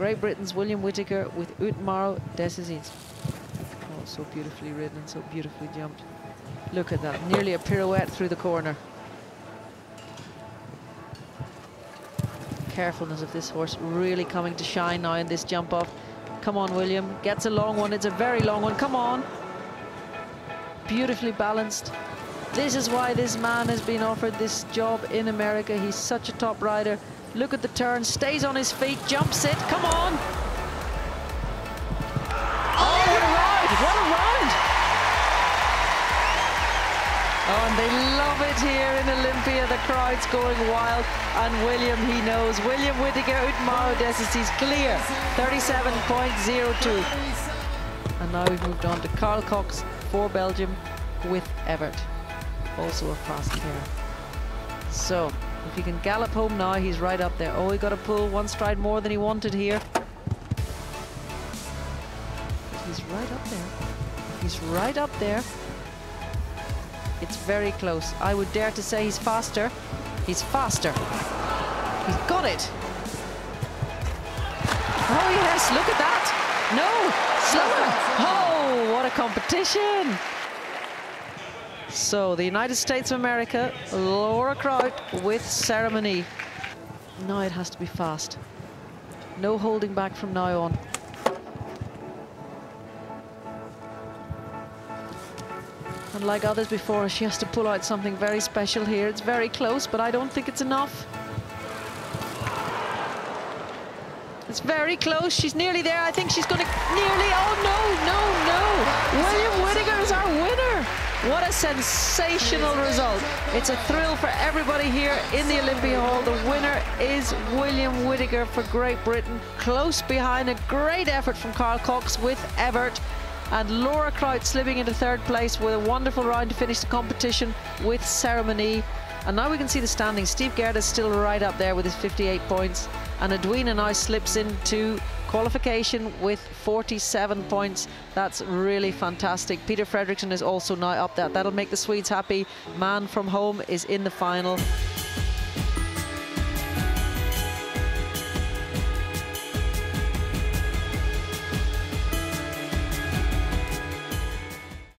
Great Britain's William Whitaker with Utamaro d'Ecaussines. Oh, so beautifully ridden and so beautifully jumped. Look at that, nearly a pirouette through the corner. Carefulness of this horse really coming to shine now in this jump off. Come on, William. Gets a long one. It's a very long one. Come on. Beautifully balanced. This is why this man has been offered this job in America. He's such a top rider. Look at the turn. Stays on his feet. Jumps it. Come on. Oh, what a ride. What a ride. Oh, and they love it here in Olympia. The crowd's going wild. And William, he knows. William Whitaker, Utamaro d'Ecaussines clear. 37.02. And now we've moved on to Karel Cox for Belgium with Evert. Also a fast pair. So, if he can gallop home now, he's right up there. Oh, he got a pull one stride more than he wanted here. He's right up there. He's right up there. It's very close. I would dare to say he's faster. He's faster. He's got it. Oh, yes, look at that. No, slower. Oh, what a competition. So, the United States of America, Laura Kraut with Zeremonie. Now it has to be fast. No holding back from now on. And like others before, she has to pull out something very special here. It's very close, but I don't think it's enough. It's very close. She's nearly there. I think she's going to nearly. Oh, no, no, no. William Whitaker is our winner. What a sensational result. It's a thrill for everybody here in the Olympia Hall. The winner is William Whitaker for Great Britain. Close behind a great effort from Karel Cox with Evert and Laura Kraut slipping into third place with a wonderful round to finish the competition with Zeremonie. And now we can see the standings. Steve Guerdat is still right up there with his 58 points. And Edwina now slips into qualification with 47 points. That's really fantastic. Peder Fredricson is also now up there. That'll make the Swedes happy. Man from home is in the final.